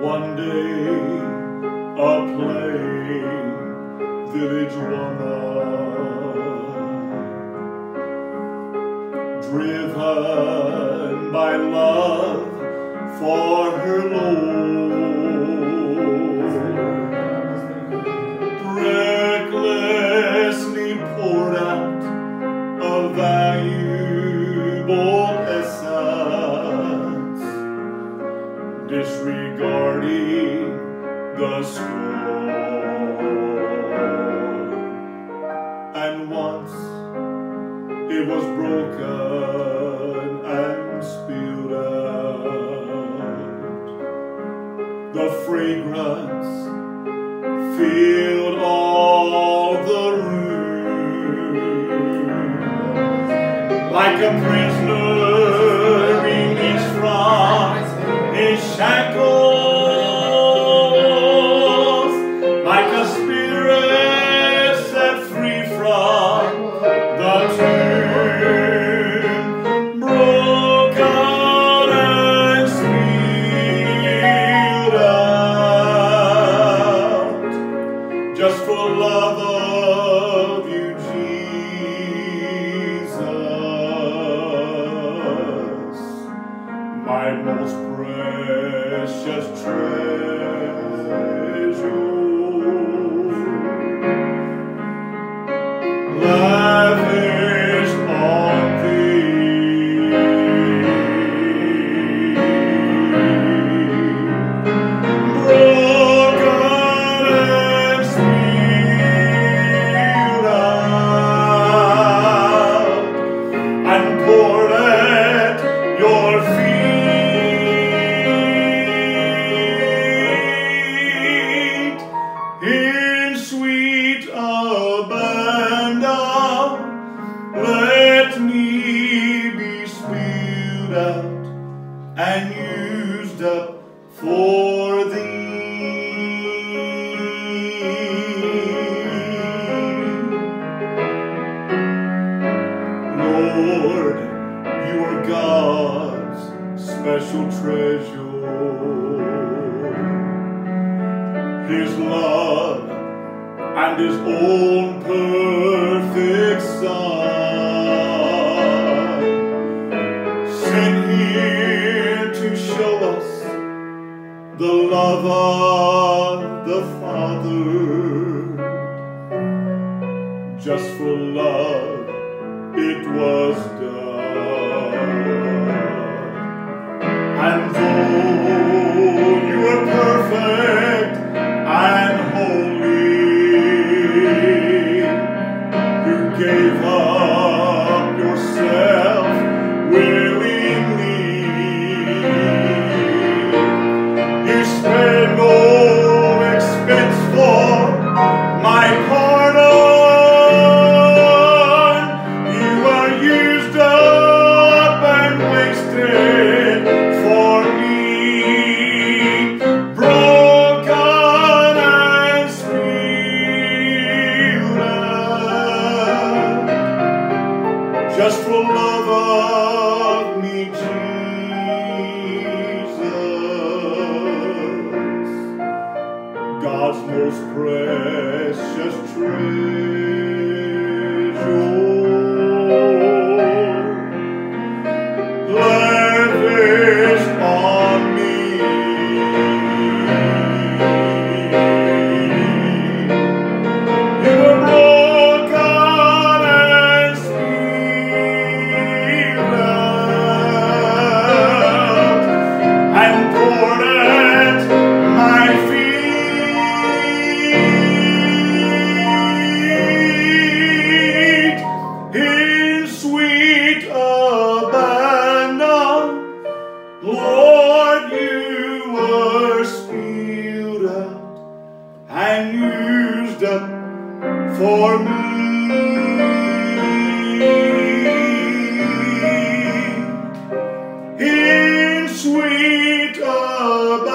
One day, a plain village woman, driven by love for her Lord. Disregarding the score. And once it was broken and spilled out, the fragrance filled all the room like a prisoner my most precious treasure. Lavish special treasure. His love and His own perfect Son sent here to show us the love of the Father. Just for love it was just for love of me, God's most precious treasure, for me. In sweet abandon,